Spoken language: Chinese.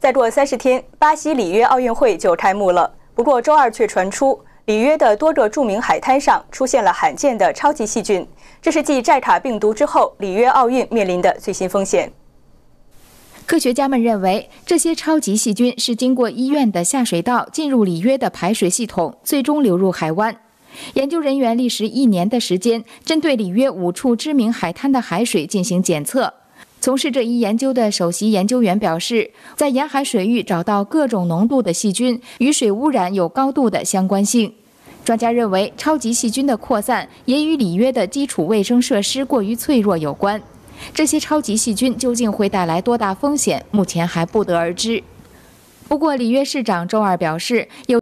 再过三十天，巴西里约奥运会就开幕了。不过周二却传出，里约的多个著名海滩上出现了罕见的超级细菌，这是继寨卡病毒之后，里约奥运面临的最新风险。科学家们认为，这些超级细菌是经过医院的下水道进入里约的排水系统，最终流入海湾。研究人员历时一年的时间，针对里约五处知名海滩的海水进行检测。从事这一研究的首席研究员表示，在沿海水域找到各种浓度的细菌，与水污染有高度的相关性。专家认为，超级细菌的扩散也与里约的基础卫生设施过于脆弱有关。这些超级细菌究竟会带来多大风险，目前还不得而知。不过，里约市长周二表示，有。